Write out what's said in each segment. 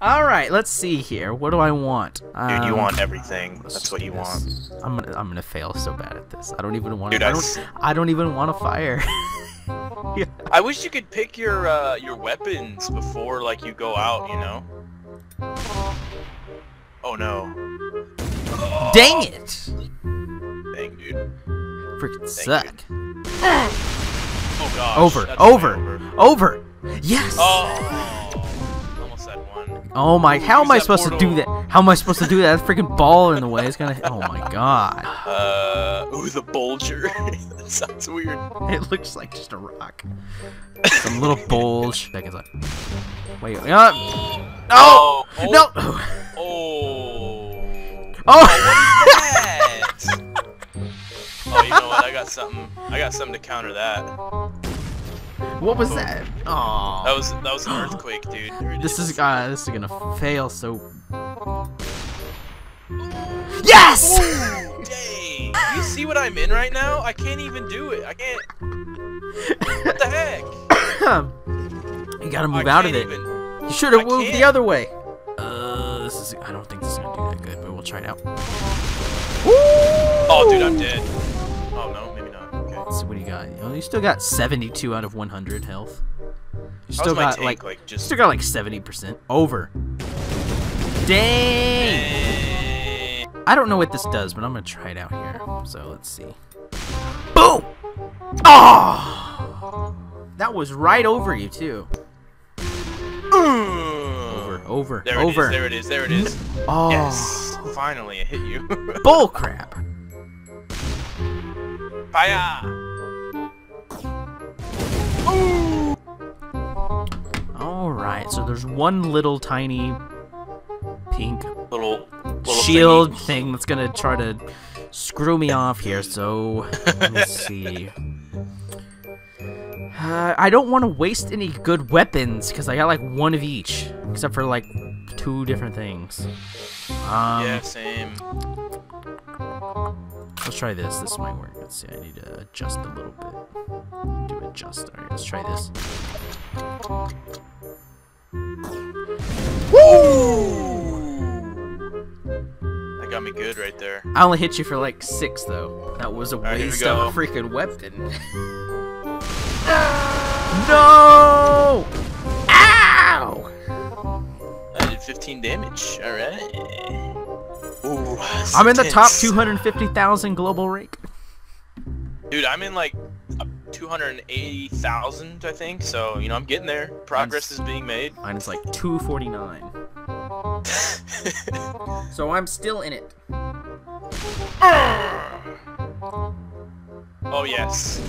All right, let's see here. What do I want? Dude, you Um, want everything. That's what you want. I'm gonna I'm gonna fail so bad at this. I don't even want Dude, to. I I don't. I don't even want to fire. I wish you could pick your uh, your weapons before like you go out. You know. Oh no. Dang it! Dang, dude. Freaking Thank suck. Oh gosh. Over, that's over, over. Yes. Oh. Almost had one. Oh my! How am I supposed to do that? How am I supposed to do that? That freaking ball in the way. It's gonna. Oh my god! Uh. Ooh, the bulger. that sounds weird. It looks like just a rock. Some little bulge. That gets like. Wait. Uh, oh Oh. no! Oh. Oh! That. oh, you know what? I got something. I got something to counter that. What was that? Oh. That was that was an earthquake, dude. This is uh, this is gonna fail so. Yes! Dang. You see what I'm in right now? I can't even do it. I can't. What the heck? you gotta I move out of it. even- You should have moved the can't. other way. Uh, this is. I don't think this is gonna do that good, but we'll try it out. Oh, dude, I'm dead. You still got 72 out of 100 health. You still got tank, like, like just? still got like 70% over. Dang! Eh, I don't know what this does, but I'm gonna try it out here. So let's see. Boom! Oh! That was right over you too. Over, over, There over. it is. There it is. There it is. oh, Yes. Finally, it hit you. bull crap. Fire! So there's one little tiny pink Little, little shield thingy. thing that's gonna try to screw me off here. So let me see. Uh, I don't want to waste any good weapons because I got like one of each, except for like two different things. Um, Yeah, same. Let's try this. This might work. Let's see. I need to adjust a little bit. Do adjust. All right. Let's try this. That got me good right there. I only hit you for like six though. That was a right, we waste of a freaking weapon. no! Ow! I did 15 damage. All right. Ooh, I'm in the top 250,000 global rank. Dude, I'm in like 280,000, I think. So you know, I'm getting there. Progress is being made. Mine is like 249. So I'm still in it. oh yes.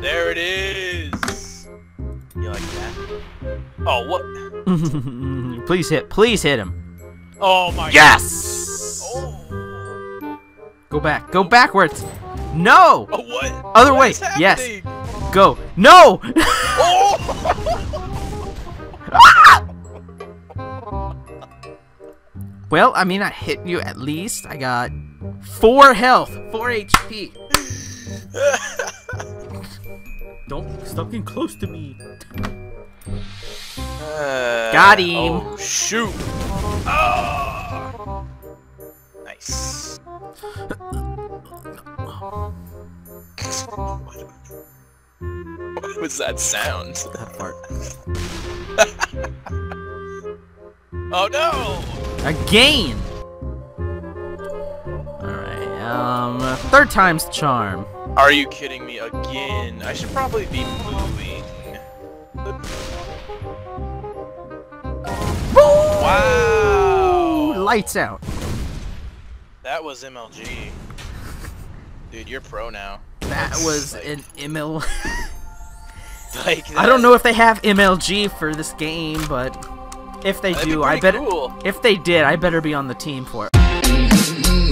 There it is. You like that? Oh what? please hit. Please hit him. Oh my. Yes! Oh. Go back. Go backwards. No! Oh what? Other What way. Yes. Go. No! Oh! well, I mean, I hit you at least. I got four health, four HP. Don't stop getting close to me. Uh, Got him. Oh shoot. Ah. What was that sound? That part. Oh no! Again. All right. Um, third time's charm. Are you kidding me again? I should probably be moving. Wow! Lights out. That was MLG. Dude, you're pro now. That That's was like- an ML. Like I don't know if they have MLG for this game, but if they That'd be do, I bet cool. if they did, I better be on the team for it.